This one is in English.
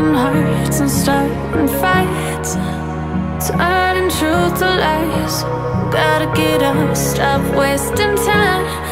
broken hearts and starting fights Turning truth to lies. Gotta get up, stop wasting time.